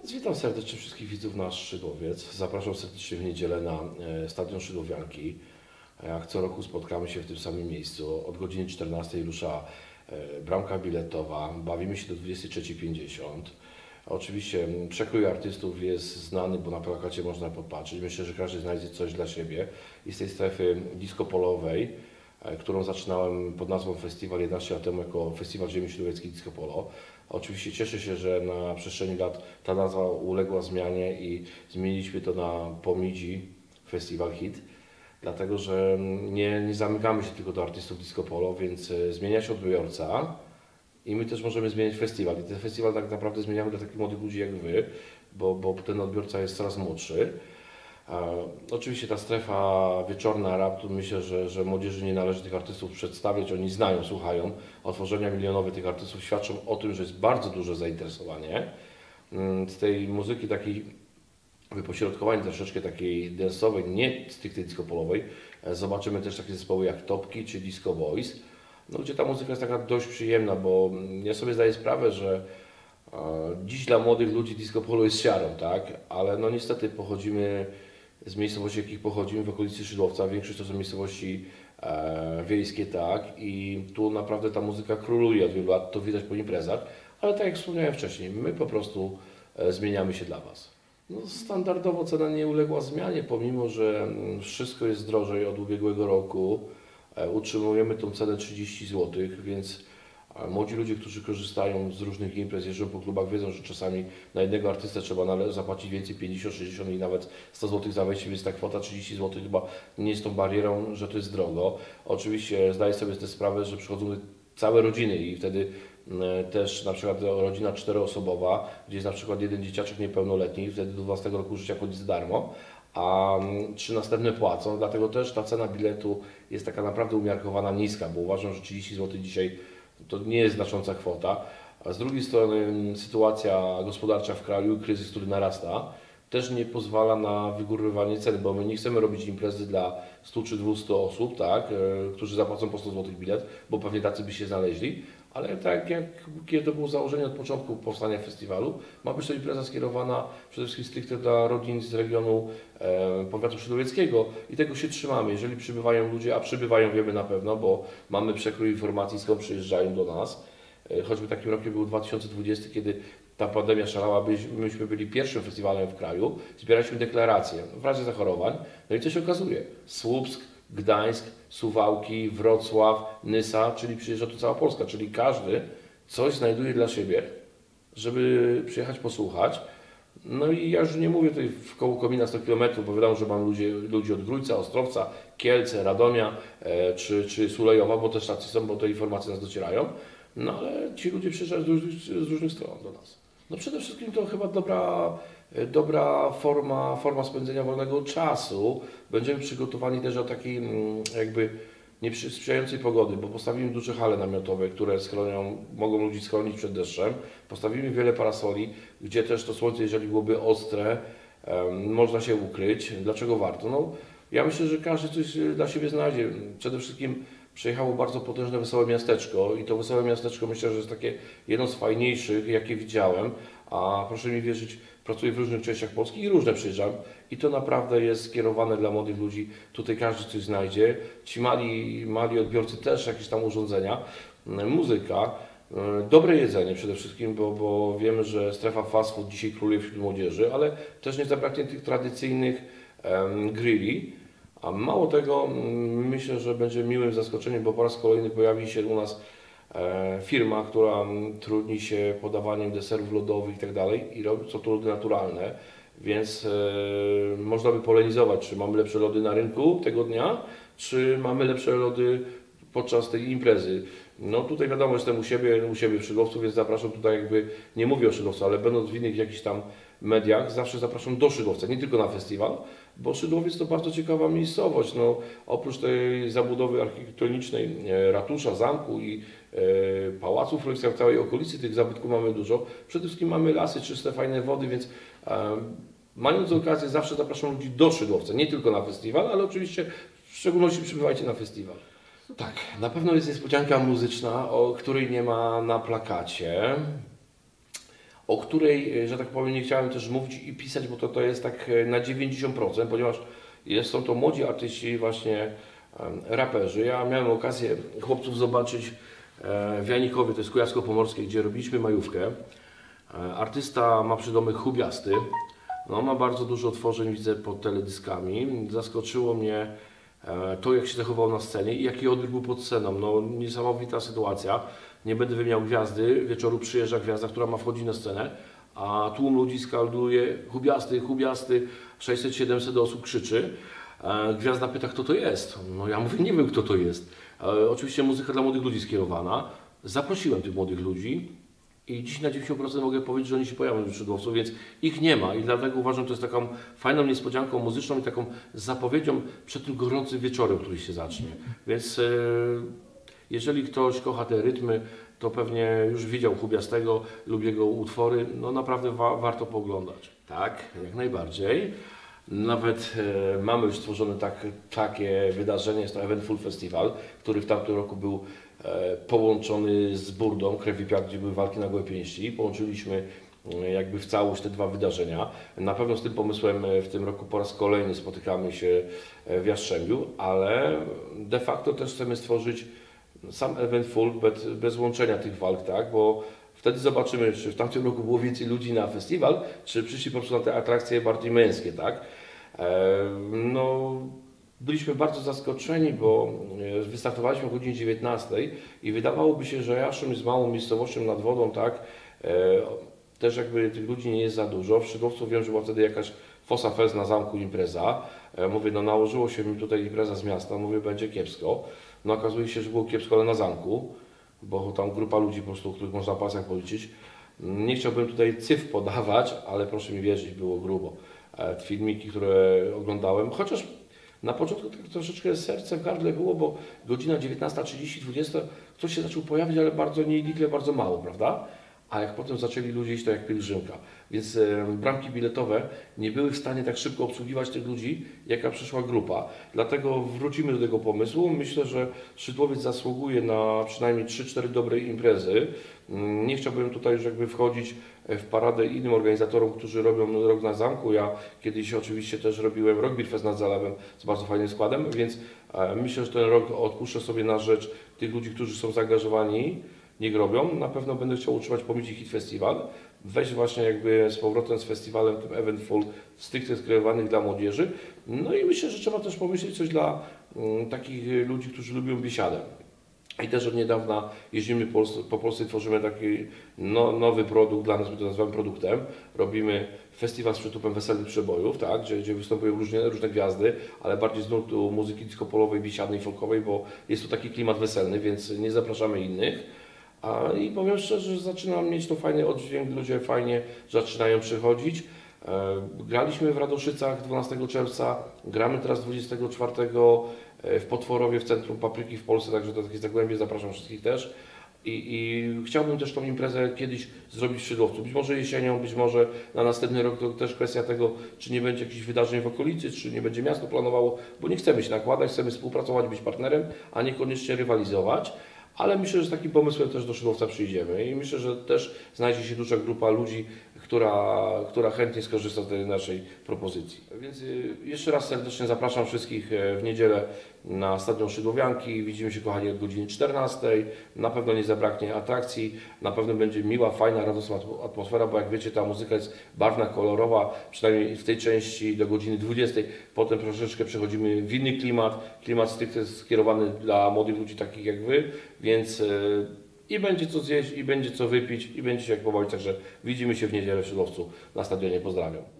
Więc witam serdecznie wszystkich widzów na Szydłowiec. Zapraszam serdecznie w niedzielę na e, Stadion Szydłowianki. Jak co roku spotkamy się w tym samym miejscu. Od godziny 14 rusza e, bramka biletowa. Bawimy się do 23.50. Oczywiście przekrój artystów jest znany, bo na plakacie można popatrzeć. Myślę, że każdy znajdzie coś dla siebie. I z tej strefy disco polowej, którą zaczynałem pod nazwą Festiwal 11 lat temu jako Festiwal Ziemi Śródwieckiej Disco Polo. Oczywiście cieszę się, że na przestrzeni lat ta nazwa uległa zmianie i zmieniliśmy to na Pomidzi Festival Hit, dlatego że nie, nie zamykamy się tylko do artystów disco polo, więc e, zmienia się odbiorca i my też możemy zmieniać festiwal. I ten festiwal tak naprawdę zmieniamy dla takich młodych ludzi jak Wy, bo, bo ten odbiorca jest coraz młodszy. Oczywiście ta strefa wieczorna raptu, myślę, że, że młodzieży nie należy tych artystów przedstawiać, oni znają, słuchają. Otworzenia milionowe tych artystów świadczą o tym, że jest bardzo duże zainteresowanie. Mm, Z tej muzyki takiej wypośrodkowanej troszeczkę takiej dance'owej, nie stricte disco polowej, e, zobaczymy też takie zespoły jak Topki czy Disco Boys, no, gdzie ta muzyka jest taka dość przyjemna, bo ja sobie zdaję sprawę, że e, dziś dla młodych ludzi disco polo jest siarą, tak? Ale no niestety pochodzimy z miejscowości, jakich pochodzimy, w okolicy Szydłowca. Większość to są miejscowości e, wiejskie, tak? I tu naprawdę ta muzyka króluje od wielu lat, to widać po imprezach. Ale tak jak wspomniałem wcześniej, my po prostu e, zmieniamy się dla Was. No, standardowo cena nie uległa zmianie, pomimo że mm, wszystko jest drożej od ubiegłego roku. E, Utrzymujemy tą cenę 30 zł, więc młodzi ludzie, którzy korzystają z różnych imprez, jeżdżą po klubach, wiedzą, że czasami na jednego artystę trzeba zapłacić więcej, 50, 60 i nawet 100 zł za wejście, więc ta kwota 30 zł chyba nie jest tą barierą, że to jest drogo. Oczywiście zdaję sobie też sprawę, że przychodzą całe rodziny i wtedy mm, też na przykład rodzina czteroosobowa, gdzie jest na przykład jeden dzieciaczek niepełnoletni, wtedy do 12 roku życia chodzi za darmo, a mm, trzy następne płacą, dlatego też ta cena biletu jest taka naprawdę umiarkowana niska, bo uważam, że 30 zł dzisiaj to nie jest znacząca kwota. A z drugiej strony sytuacja gospodarcza w kraju, kryzys, który narasta, też nie pozwala na wygórowywanie ceny, bo my nie chcemy robić imprezy dla 100 czy 200 osób, tak, e, którzy zapłacą po 100 zł bilet, bo pewnie tacy by się znaleźli, ale tak jak kiedy to było założenie od początku powstania festiwalu, ma być to impreza skierowana przede wszystkim stricte dla rodzin z regionu e, powiatu szydłowieckiego i tego się trzymamy. Jeżeli przybywają ludzie, a przybywają wiemy na pewno, bo mamy przekrój informacji skąd przyjeżdżają do nas. E, Choćby takim rokiem był 2020, kiedy ta pandemia szalała, myśmy byli pierwszym festiwalem w kraju, zbieraliśmy deklaracje w razie zachorowań, no i co się okazuje? Słupsk, Gdańsk, Suwałki, Wrocław, Nysa, czyli przyjeżdża tu cała Polska, czyli każdy coś znajduje dla siebie, żeby przyjechać posłuchać. No i ja już nie mówię tutaj w koło komina 100 km, bo wiadomo, że mam ludzi, ludzi od Grójca, Ostrowca, Kielce, Radomia e, czy, czy Sulejowa, bo też tacy są, bo te informacje nas docierają. No ale ci ludzie przyjeżdżają z z różnych stron do nas. No przede wszystkim to chyba dobra, e, dobra forma, forma spędzenia wolnego czasu. Będziemy przygotowani też do takiej mm, jakby niesprzyjającej pogody, bo postawimy duże hale namiotowe, które schronią, mogą ludzi schronić przed deszczem. Postawimy wiele parasoli, gdzie też to słońce, jeżeli byłoby ostre, można się ukryć. Dlaczego warto? No, ja myślę, że każdy coś e, dla siebie znajdzie. Przede wszystkim przyjechało bardzo potężne wesołe miasteczko i to wesołe miasteczko myślę, że jest takie jedno z fajniejszych, jakie widziałem, a proszę mi wierzyć, pracuję w różnych częściach Polski i różne przyjeżdżam i to naprawdę jest skierowane dla młodych ludzi. Tutaj każdy coś znajdzie. Ci mali, mali odbiorcy też jakieś tam urządzenia, muzyka, dobre jedzenie przede wszystkim, bo, bo wiemy, że strefa fast food dzisiaj króluje wśród młodzieży, ale też nie zabraknie tych tradycyjnych em, grilli. A mało tego, myślę, że będzie miłym zaskoczeniem, bo po raz kolejny pojawi się u nas e, firma, która trudni się podawaniem deserów lodowych i tak dalej i robi, są to lody naturalne, więc e, można by polemizować, czy mamy lepsze lody na rynku tego dnia, czy mamy lepsze lody podczas tej imprezy. No tutaj wiadomo, jestem u siebie, u siebie w Szydłowcu, więc zapraszam tutaj jakby, nie mówię o Szydłowcu, ale będąc w innych jakichś tam mediach, zawsze zapraszam do Szydłowca, nie tylko na festiwal, bo Szydłowiec to bardzo ciekawa miejscowość. No, oprócz tej zabudowy architektonicznej e, ratusza, zamku i e, pałaców w całej okolicy, tych zabytków mamy dużo. Przede wszystkim mamy lasy, czyste, fajne wody, więc e, mając okazję zawsze zapraszam ludzi do Szydłowca, nie tylko na festiwal, ale oczywiście w szczególności przybywajcie na festiwal. Tak, na pewno jest niespodzianka muzyczna, o której nie ma na plakacie. O której, e, że tak powiem, nie chciałem też mówić i pisać, bo to, to jest tak e, na 90%, ponieważ jest, są to młodzi artyści, właśnie raperzy. Ja miałem okazję chłopców zobaczyć e, w Janikowie, to jest Kujawsko-Pomorskie, gdzie robiliśmy majówkę. Artysta ma przydomek chubiasty. No, ma bardzo dużo tworzeń, widzę, pod teledyskami. Zaskoczyło mnie to, jak się zachował na scenie i jaki odbiór był pod sceną. No, niesamowita sytuacja. Nie będę wymieniał gwiazdy. Wieczoru przyjeżdża gwiazda, która ma wchodzić na scenę, a tłum ludzi skalduje chubiasty, chubiasty, 600-700 osób krzyczy. E, Gwiazda pyta, kto to jest. No ja mówię, nie wiem, kto to jest. E, Oczywiście muzyka dla młodych ludzi skierowana. Zaprosiłem tych młodych ludzi i dziś na 90% mogę powiedzieć, że oni się pojawią w Szydłowcu, więc ich nie ma i dlatego uważam, że to jest taką fajną niespodzianką muzyczną i taką zapowiedzią przed tym gorącym wieczorem, który się zacznie. Więc e, jeżeli ktoś kocha te rytmy, to pewnie już widział Chubiastego lub jego utwory, no naprawdę wa warto pooglądać. Tak, jak najbardziej. Nawet e, mamy już stworzone tak, takie wydarzenie, jest to Eventful Festival, który w tamtym roku był e, połączony z Burdą, Krew i gdzie były walki na gołe pięści. Połączyliśmy e, jakby w całość te dwa wydarzenia. Na pewno z tym pomysłem e, w tym roku po raz kolejny spotykamy się e, w Jastrzębiu, ale de facto też chcemy stworzyć sam Eventful bez, bez łączenia tych walk, tak? Bo Wtedy zobaczymy, czy w tamtym roku było więcej ludzi na festiwal, czy przyszli po prostu na te atrakcje bardziej męskie, tak? E, No, byliśmy bardzo zaskoczeni, bo e, wystartowaliśmy o godzinie 19 i wydawałoby się, że Jaszczym jest małą miejscowością nad wodą, tak? E, Też jakby tych ludzi nie jest za dużo. W Szydłowcu wiem, że była wtedy jakaś Fosa Fest na zamku impreza. E, Mówię, no nałożyło się mi tutaj impreza z miasta, mówię, będzie kiepsko. No okazuje się, że było kiepsko, ale na zamku bo tam grupa ludzi po prostu, których można na palcach policzyć. Nie chciałbym tutaj cyfr podawać, ale proszę mi wierzyć, było grubo. E, Filmiki, które oglądałem, chociaż na początku tak troszeczkę serce w gardle było, bo godzina 19.30, 20, ktoś się zaczął pojawić, ale bardzo nielicznie, bardzo mało, prawda? A jak potem zaczęli ludzie iść, to jak pielgrzymka. Więc e, bramki biletowe nie były w stanie tak szybko obsługiwać tych ludzi, jaka przyszła grupa. Dlatego wrócimy do tego pomysłu. Myślę, że Szydłowiec zasługuje na przynajmniej 3-4 dobre imprezy. Mm, Nie chciałbym tutaj już jakby wchodzić w paradę innym organizatorom, którzy robią rok na zamku. Ja kiedyś oczywiście też robiłem Rock Beer Fest nad Zalewem z bardzo fajnym składem, więc e, myślę, że ten rok odpuszczę sobie na rzecz tych ludzi, którzy są zaangażowani niech robią. Na pewno będę chciał utrzymać Pomici Hit Festival. Wejść właśnie jakby z powrotem z festiwalem tym Eventful stricte skierowanych dla młodzieży. No i myślę, że trzeba też pomyśleć coś dla mm, takich ludzi, którzy lubią biesiadę. I też od niedawna jeździmy po po Polsce tworzymy taki no, nowy produkt, dla nas my to nazywamy produktem. Robimy festiwal z przytupem weselnych przebojów, tak, gdzie, gdzie występują różne, różne gwiazdy, ale bardziej z nurtu muzyki disco-polowej, biesiadnej, folkowej, bo jest tu taki klimat weselny, więc nie zapraszamy innych. A, I powiem szczerze, że zaczynam mieć to fajny oddźwięk, ludzie fajnie zaczynają przychodzić. E, Graliśmy w Radoszycach 12 czerwca, gramy teraz 24 w Potworowie w Centrum Papryki w Polsce, także do takich zagłębie zapraszam wszystkich też. I, I chciałbym też tą imprezę kiedyś zrobić w Szydłowcu. Być może jesienią, być może na następny rok to też kwestia tego, czy nie będzie jakichś wydarzeń w okolicy, czy nie będzie miasto planowało, bo nie chcemy się nakładać, chcemy współpracować, być partnerem, a niekoniecznie rywalizować. Ale myślę, że z takim pomysłem też do Szydłowca przyjdziemy i myślę, że też znajdzie się duża grupa ludzi, która, która chętnie skorzysta z tej naszej propozycji. Więc y, jeszcze raz serdecznie zapraszam wszystkich e, w niedzielę na Stadion Szydłowianki. Widzimy się kochani od godziny 14. Na pewno nie zabraknie atrakcji, na pewno będzie miła, fajna, radosna atmo- atmosfera, bo jak wiecie ta muzyka jest barwna, kolorowa, przynajmniej w tej części do godziny 20. Potem troszeczkę przechodzimy w inny klimat, klimat stricte skierowany dla młodych ludzi takich jak Wy, więc e, i będzie co zjeść, i będzie co wypić, i będzie się jak pobawić, także widzimy się w niedzielę w Szydłowcu na stadionie. Pozdrawiam.